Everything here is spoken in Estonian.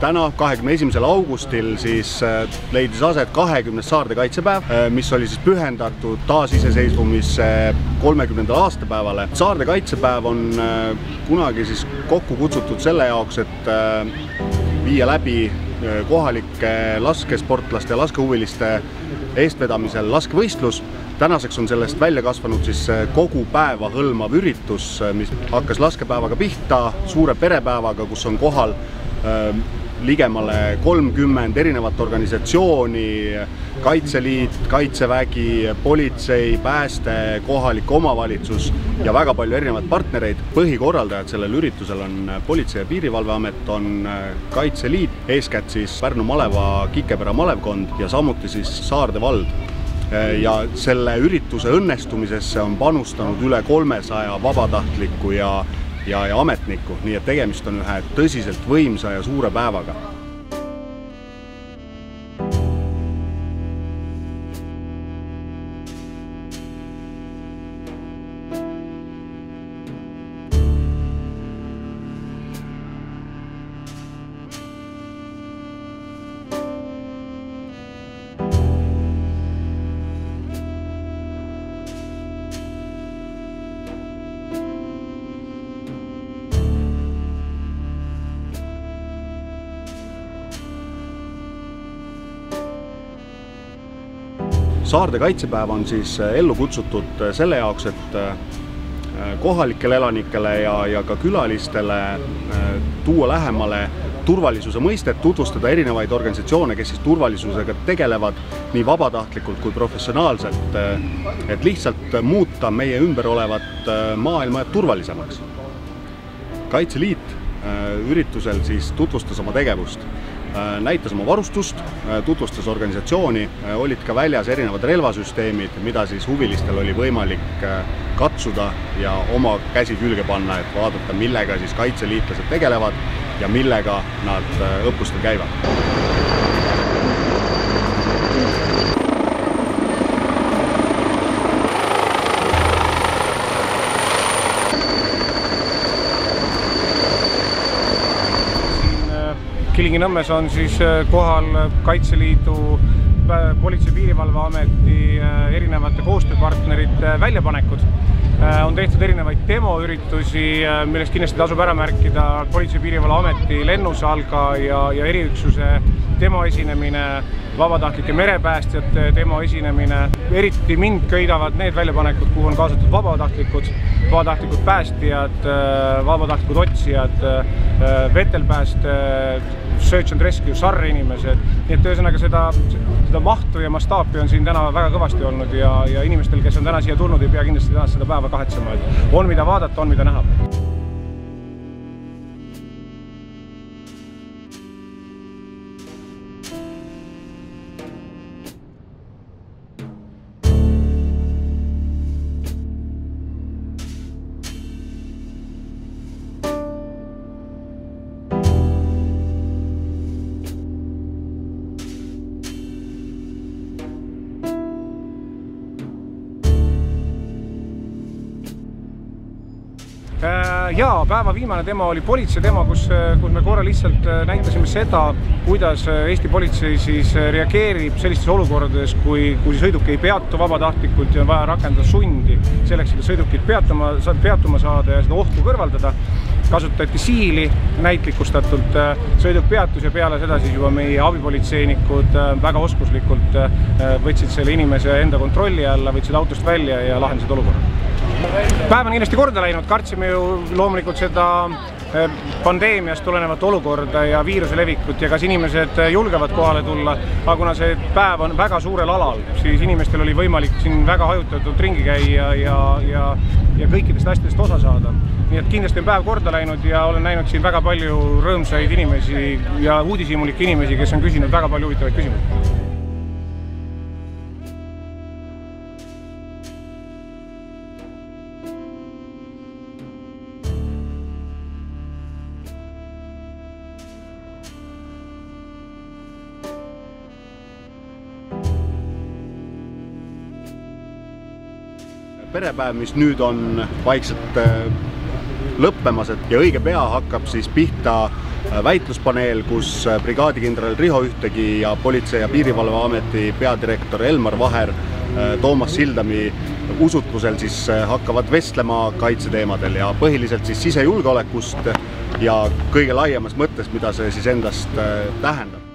täna, kahekümne esimesel augustil siis leidis aset kahekümnes saarde kaitsepäev, mis oli siis pühendatud taasiseseisvumise kolmekümnendale aastapäevale. saarde kaitsepäev on kunagi siis kokku kutsutud selle jaoks, et viia läbi kohalike laskesportlaste laskehuviliste eestvedamisel laskevõistlus tänaseks on sellest välja kasvanud siis kogu päeva hõlmav üritus, mis hakkas laskepäevaga pihta, suure perepäevaga, kus on kohal äh, ligemale kolmkümmend erinevat organisatsiooni, Kaitseliit, Kaitsevägi, politsei, pääste, kohalik omavalitsus ja väga palju erinevaid partnereid. põhikorraldajad sellel üritusel on Politsei- ja Piirivalveamet, on Kaitseliit, eeskätt siis Pärnu maleva Kikepera malevkond ja samuti siis Saarde vald Äh, ja selle ürituse õnnestumisesse on panustanud üle kolmesaja vabatahtliku ja, ja, ja ametniku, nii et tegemist on ühe tõsiselt võimsa ja suure päevaga Saarde kaitsepäev on siis äh, ellu kutsutud äh, selle jaoks, et äh, kohalikele elanikele ja, ja ka külalistele tuua lähemale turvalisuse mõistet, tutvustada erinevaid organisatsioone, kes siis turvalisusega tegelevad nii vabatahtlikult kui professionaalselt, et lihtsalt muuta meie ümber olevat maailma turvalisemaks. kaitseliit üritusel siis tutvustas oma tegevust näitas oma varustust, äh, tutvustas organisatsiooni, äh, olid ka väljas erinevad relvasüsteemid, mida siis huvilistel oli võimalik katsuda ja oma käsi külge panna, et vaadata, millega siis kaitseliitlased tegelevad ja millega nad õppustel käivad. Kilingi-Nõmmes on siis äh, kohal Kaitseliidu, äh, Politsei- ja Piirivalveameti äh, erinevate koostööpartnerite väljapanekud. on tehtud erinevaid demoüritusi, millest kindlasti tasub ära märkida Politsei- ja Piirivalveameti lennusalga ja, ja eriüksuse demo esinemine, vabatahtlike merepäästjate demo esinemine. eriti mind köidavad need väljapanekud, kuhu on kaasatud vabatahtlikud, vabatahtlikud päästjad, vabatahtlikud otsijad, vetelpääste search and rescue, SAR inimesed, nii et ühesõnaga seda, seda mahtu ja mastaapi on siin täna väga kõvasti olnud ja, ja inimestel, kes on täna siia tulnud, ei pea kindlasti tänast seda päeva kahetsema, et on, mida vaadata, on, mida näha. Jaa, päeva viimane demo oli politsei demo, kus, äh, kus me korra lihtsalt äh, näitasime seda, kuidas Eesti politsei siis reageerib sellistes olukordades, kui, kui sõiduk ei peatu vabatahtlikult ja on vaja rakendada sundi selleks, et sõidukit peatama, peatuma saada ja seda ohtu kõrvaldada. kasutati siili näitlikustatult, sõiduk peatus ja peale seda siis juba meie abipolitseinikud väga oskuslikult võtsid selle inimese enda kontrolli alla, võtsid autost välja ja lahendasid olukorra päev on kindlasti korda läinud, kartsime ju loomulikult seda eh, pandeemiast tulenevat olukorda ja viiruse levikut ja kas inimesed eh, julgevad kohale tulla, aga kuna see päev on väga suurel alal, siis inimestel oli võimalik siin väga hajutatult ringi käia ja, ja, ja kõikidest asjadest osa saada. nii et kindlasti on päev korda läinud ja olen näinud siin väga palju rõõmsaid inimesi ja uudishimulikke inimesi, kes on küsinud väga palju huvitavaid küsimusi. Perepäev, mis nüüd on vaikselt äh, lõppemas, et ja õige pea hakkab siis pihta väitluspaneel, kus brigaadikindral Riho Ühtegi ja Politsei- ja Piirivalveameti peadirektor Elmar Vaher Toomas Sildami usutlusel siis hakkavad vestlema kaitseteemadel ja põhiliselt siis sisejulgeolekust ja kõige laiemas mõttes, mida see siis endast tähendab